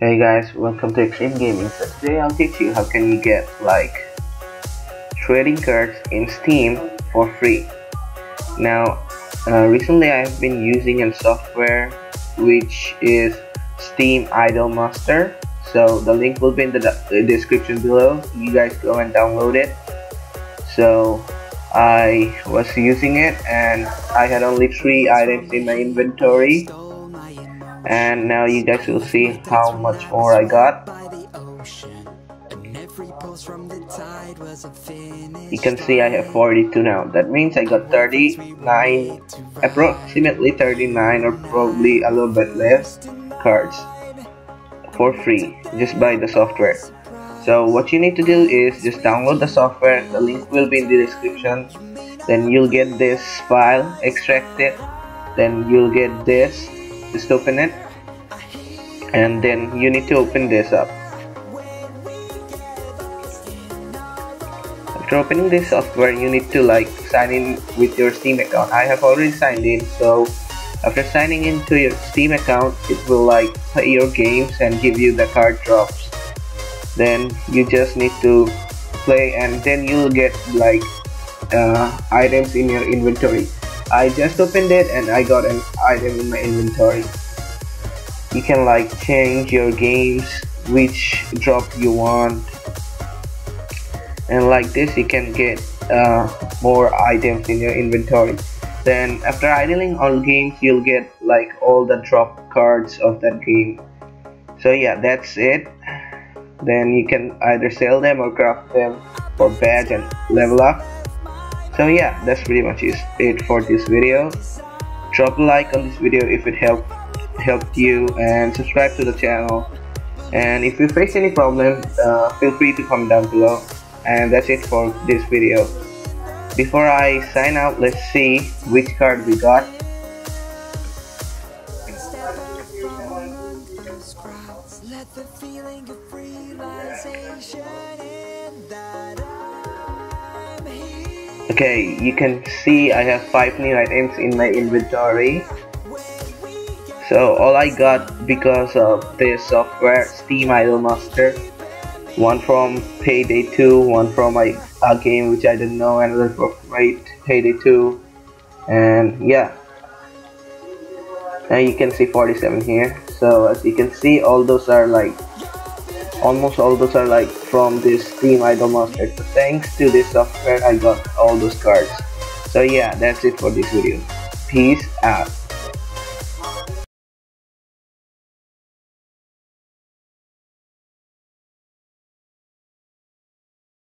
Hey guys, welcome to Extreme Gaming. So today I'll teach you how can you get like trading cards in Steam for free. Now, uh, recently I've been using a software which is Steam Idle Master. So the link will be in the, the description below. You guys go and download it. So I was using it and I had only three items in my inventory and now you guys will see how much more I got. You can see I have 42 now. That means I got 39 approximately 39 or probably a little bit less cards for free just by the software. So what you need to do is just download the software. The link will be in the description. Then you'll get this file extract it then you'll get this just open it. And then you need to open this up. After opening this software you need to like sign in with your steam account. I have already signed in so after signing into your steam account it will like play your games and give you the card drops. Then you just need to play and then you'll get like uh, items in your inventory I just opened it and I got an item in my inventory. You can like change your games which drop you want. And like this you can get uh, more items in your inventory. Then after idling all games you'll get like all the drop cards of that game. So yeah that's it. Then you can either sell them or craft them for badge and level up so yeah that's pretty much it for this video. Drop a like on this video if it helped helped you and subscribe to the channel. And if you face any problem uh, feel free to comment down below. And that's it for this video. Before I sign out let's see which card we got Okay, you can see I have 5 new items in my inventory. So all I got because of this software, Steam Idle Master. One from Payday 2, one from a, a game which I didn't know, another from Payday 2. And yeah. Now you can see 47 here. So as you can see all those are like almost all those are like from this Steam Idle Master. So thanks to this software I got all those cards. So yeah, that's it for this video. Peace out.